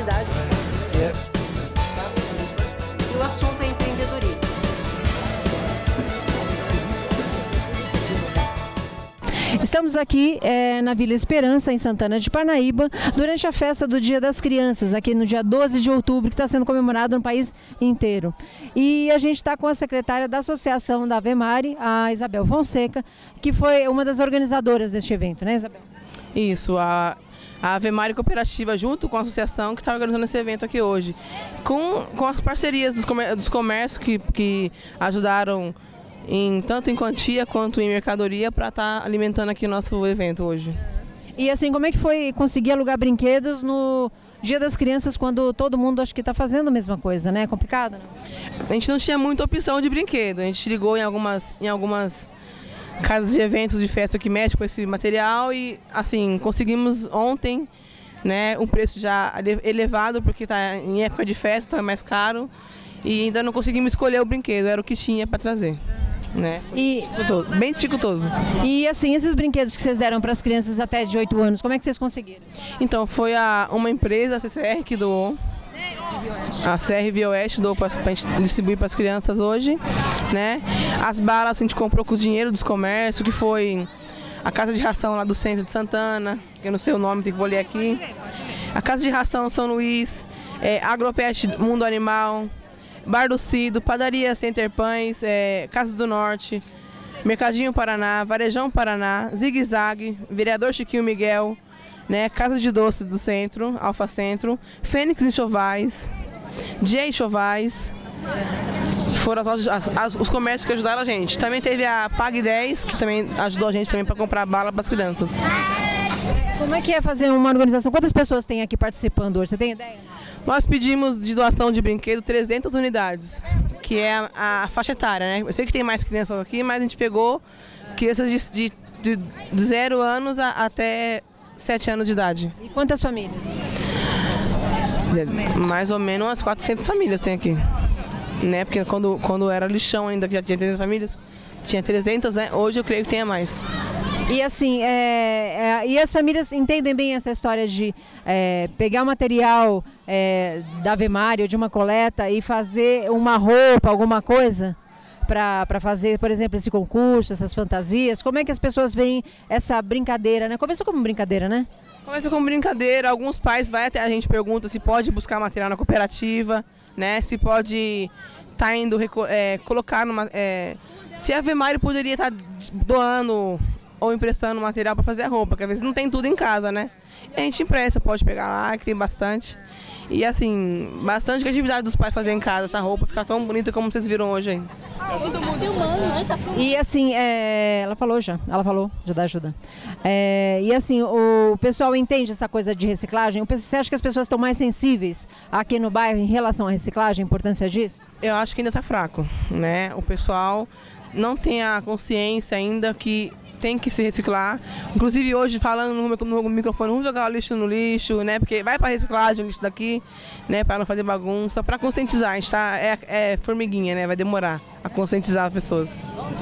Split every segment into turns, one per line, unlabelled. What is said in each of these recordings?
cidade. E o assunto é empreendedorismo. Estamos aqui é, na Vila Esperança, em Santana de Parnaíba, durante a festa do Dia das Crianças, aqui no dia 12 de outubro, que está sendo comemorado no país inteiro. E a gente está com a secretária da Associação da Avemari, a Isabel Fonseca, que foi uma das organizadoras deste evento, né, Isabel?
Isso, a, a Avemari Cooperativa, junto com a associação que está organizando esse evento aqui hoje, com, com as parcerias dos, comér dos comércios que, que ajudaram em, tanto em quantia quanto em mercadoria para estar tá alimentando aqui o nosso evento hoje.
E assim, como é que foi conseguir alugar brinquedos no Dia das Crianças quando todo mundo acho que está fazendo a mesma coisa, né? É complicado? Não?
A gente não tinha muita opção de brinquedo. A gente ligou em algumas, em algumas casas de eventos de festa que mexem com esse material e assim conseguimos ontem né, um preço já elevado porque está em época de festa, então é mais caro e ainda não conseguimos escolher o brinquedo, era o que tinha para trazer né? E bem dificultoso.
E assim, esses brinquedos que vocês deram para as crianças até de 8 anos, como é que vocês conseguiram?
Então, foi a, uma empresa, a CCR, que doou. A CR Oeste doou para distribuir para as crianças hoje, né? As balas a gente comprou com o dinheiro dos comércios, que foi a casa de ração lá do centro de Santana, que eu não sei o nome, tem que ler aqui. A casa de ração São Luís, é, Agropest Mundo Animal, Bar do Cido, Padaria Center Pães, é, Casa do Norte, Mercadinho Paraná, Varejão Paraná, Zig Zag, Vereador Chiquinho Miguel, né, Casa de Doce do Centro, Alfa Centro, Fênix Enxovais, J Enxovais, foram as, as, as, os comércios que ajudaram a gente. Também teve a Pag 10, que também ajudou a gente também para comprar bala para as crianças.
Como é que é fazer uma organização? Quantas pessoas tem aqui participando hoje? Você tem ideia?
Nós pedimos de doação de brinquedo 300 unidades, que é a, a faixa etária, né? Eu sei que tem mais crianças aqui, mas a gente pegou crianças de, de, de zero anos a, até sete anos de idade.
E quantas famílias?
Mais ou menos umas 400 famílias tem aqui. Né? Porque quando, quando era lixão ainda, que já tinha 300 famílias, tinha 300, né? Hoje eu creio que tenha mais.
E assim, é, é, e as famílias entendem bem essa história de é, pegar o material é, da Vemária ou de uma coleta e fazer uma roupa, alguma coisa? Para fazer, por exemplo, esse concurso, essas fantasias? Como é que as pessoas veem essa brincadeira, né? Começou como brincadeira, né?
Começa como brincadeira, alguns pais vai até a gente pergunta se pode buscar material na cooperativa, né? Se pode tá indo é, colocar numa. É, se a Vemário poderia estar tá doando ou emprestando material para fazer a roupa, que às vezes não tem tudo em casa, né? E a gente empresta, pode pegar lá, que tem bastante. E assim, bastante criatividade dos pais fazer em casa essa roupa, ficar tão bonita como vocês viram hoje aí.
E assim, é, ela falou já, ela falou, já dá ajuda. É, e assim, o pessoal entende essa coisa de reciclagem? Você acha que as pessoas estão mais sensíveis aqui no bairro em relação à reciclagem, a importância disso?
Eu acho que ainda está fraco, né? O pessoal não tem a consciência ainda que tem que se reciclar. Inclusive hoje falando no, no microfone, vamos jogar o lixo no lixo, né? Porque vai para reciclagem o lixo daqui, né? Para não fazer bagunça, para conscientizar. A gente tá, é, é, formiguinha, né? Vai demorar a conscientizar as pessoas.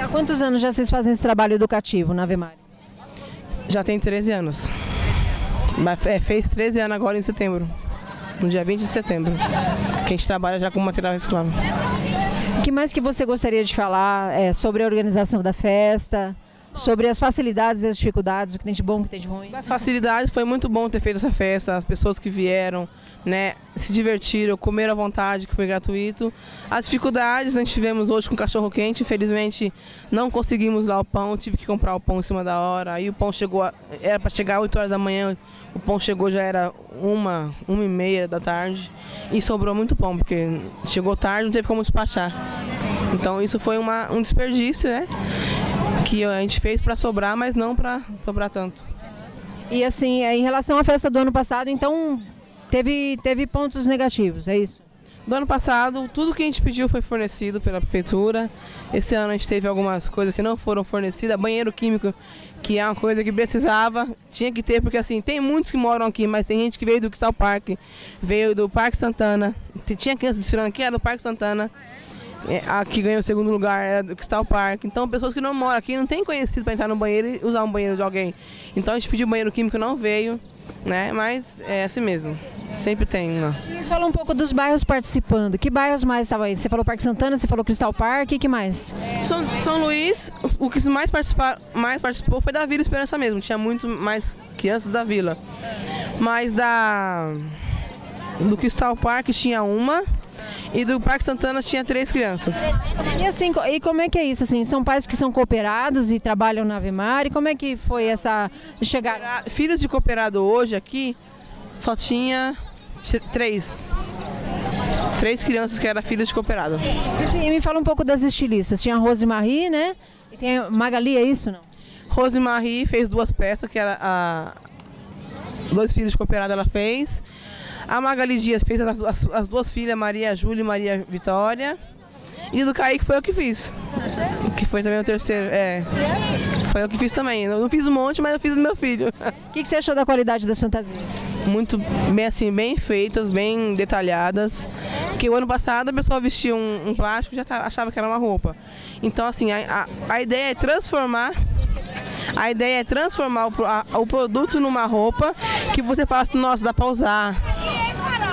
Há quantos anos já vocês fazem esse trabalho educativo na Vemari?
Já tem 13 anos. É, fez 13 anos agora em setembro. No dia 20 de setembro. Que a gente trabalha já com material reciclável.
O que mais que você gostaria de falar é, sobre a organização da festa? Sobre as facilidades e as dificuldades, o que tem de bom, o que tem de ruim.
As facilidades foi muito bom ter feito essa festa, as pessoas que vieram, né, se divertiram, comeram à vontade, que foi gratuito. As dificuldades nós tivemos hoje com cachorro quente, infelizmente não conseguimos lá o pão, tive que comprar o pão em cima da hora. Aí o pão chegou, era para chegar às 8 horas da manhã, o pão chegou já era uma, uma e meia da tarde e sobrou muito pão, porque chegou tarde, não teve como despachar. Então isso foi uma, um desperdício, né? Que a gente fez para sobrar, mas não para sobrar tanto.
E assim, em relação à festa do ano passado, então teve, teve pontos negativos, é isso?
Do ano passado, tudo que a gente pediu foi fornecido pela prefeitura. Esse ano a gente teve algumas coisas que não foram fornecidas. Banheiro químico, que é uma coisa que precisava, tinha que ter, porque assim, tem muitos que moram aqui, mas tem gente que veio do Cristal Parque, veio do Parque Santana. Tinha criança desfilando aqui, era do Parque Santana. É, a que ganhou o segundo lugar era do Crystal Park. Então, pessoas que não moram aqui não têm conhecido para entrar no banheiro e usar um banheiro de alguém. Então, a gente pediu banheiro químico, não veio, né? Mas é assim mesmo. Sempre tem uma.
E fala um pouco dos bairros participando. Que bairros mais estavam aí? Você falou Parque Santana, você falou Cristal Park, o que mais?
São, São Luís, o que mais, participa, mais participou foi da Vila Esperança mesmo. Tinha muito mais crianças da vila. Mas da. Do Cristal Park tinha uma. E do Parque Santana tinha três crianças.
E assim, e como é que é isso? Assim, são pais que são cooperados e trabalham na Avemar. E como é que foi essa chegar?
Era- Filhos de cooperado hoje aqui só tinha três. Três crianças que eram filhos de cooperado.
E sim, me fala um pouco das estilistas. Tinha a Rose Marie, né? E tem a Magali, é isso não?
Rosemarie fez duas peças, que era a. Dois filhos de cooperado ela fez. A Magali Dias fez as, as- as duas filhas, Maria Júlia e Maria Vitória. E do Kaique foi eu que fiz. Que foi também o terceiro. É. Foi eu que fiz também. Eu não fiz um monte, mas eu fiz do meu filho.
O que, que você achou da qualidade das fantasias?
Muito bem assim, bem feitas, bem detalhadas. Porque o ano passado a pessoa vestia um, um plástico e já tá- achava que era uma roupa. Então, assim, a, a, a ideia é transformar. A ideia é transformar o, a- o produto numa roupa que você fala assim, nossa, dá pra usar.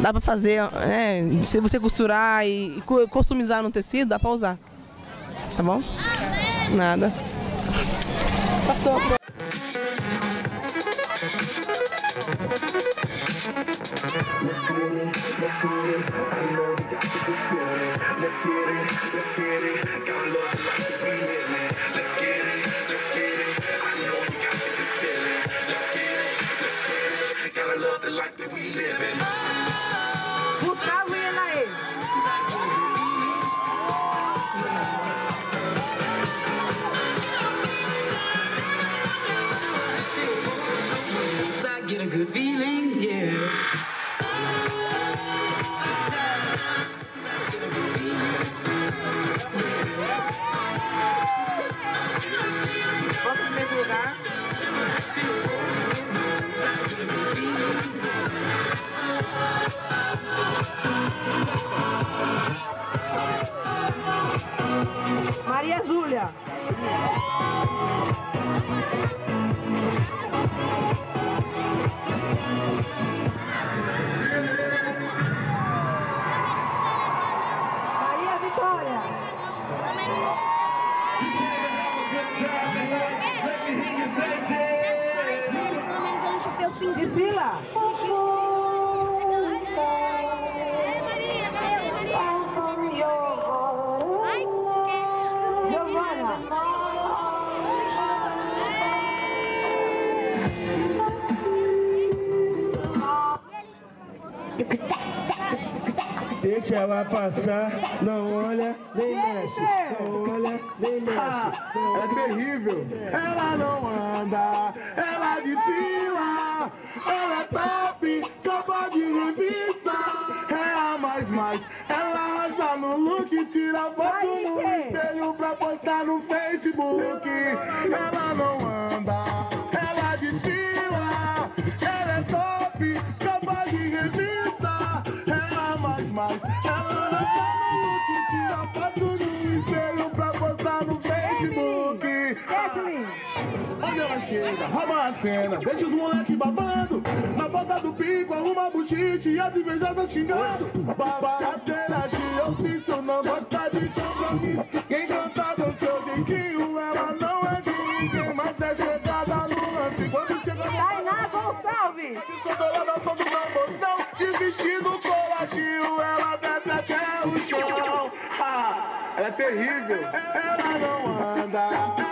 Dá pra fazer, né? Se você costurar e cu- customizar no tecido, dá pra usar. Tá bom? Nada. Passou. that we live in.
Deixa ela passar, não olha, nem mexe. Não olha, nem mexe.
É terrível. Ela não anda, ela desfila. Ela é top, capa de revista. É a mais mais. Ela arrasa no look, tira foto no espelho pra postar no Facebook. Ela não anda, ela desfila. Ela é top, rouba a cena, deixa os moleque babando. Na boca do pico, arruma buchiche e as invejosas xingando. Barateira de ofício, não gosta de compromisso. Quem canta do seu jeitinho, ela não é de ninguém, mas é chegada no lance. Quando chega no
Tainá Gonçalves!
Descontrolada só do bambuzão De vestido terrível. Ela não anda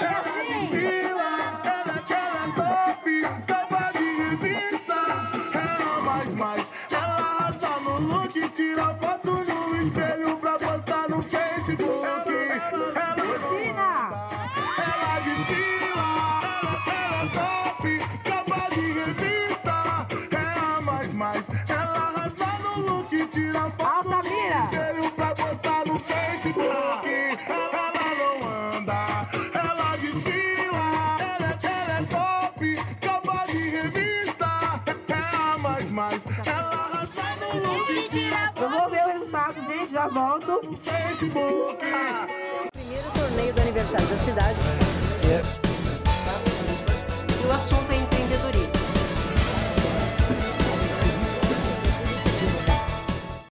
Ela desfila Ela é ela é top Capa de revista. Ela mais mais Ela arrasa no look Tira foto a mais mais, ela look,
Eu vou ver o resultado, gente, já volto.
Facebook.
primeiro torneio do aniversário da cidade. E o assunto é empreendedorismo.